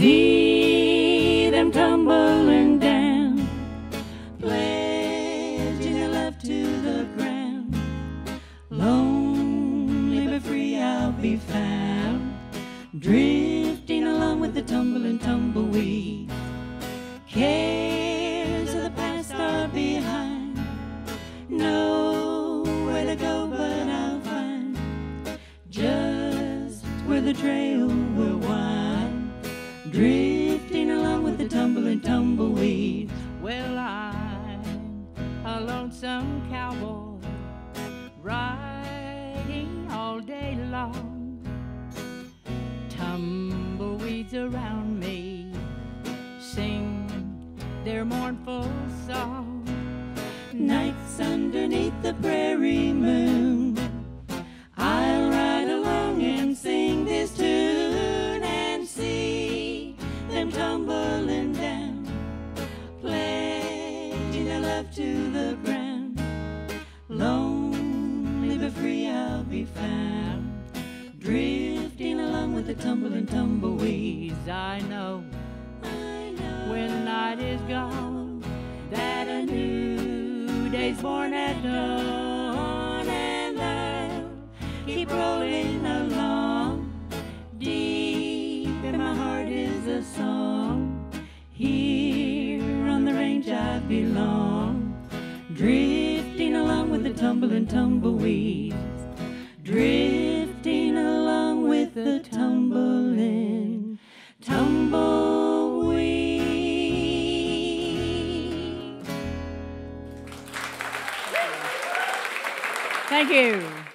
see them tumbling down, pledging their love to the ground. Lonely but free, I'll be found, drifting along with the tumbling tumbleweed. Cares of the past are behind. Nowhere to go, but I'll find just where the trail will wind. Drifting along with the tumbling tumbleweed. Well, I'm a lonesome cowboy riding all day long. Tumbleweeds around me sing their mournful song. Nights underneath the prairie love to the ground. Lonely but free, I'll be found, drifting along with the tumbling tumbleweeds. I know, I know when night is gone that a new day's born at dawn, and I'll keep rolling along. Deep in my heart is a song. Here on the range I belong, tumbling tumbleweeds, drifting along with the tumbling tumbleweed. Thank you.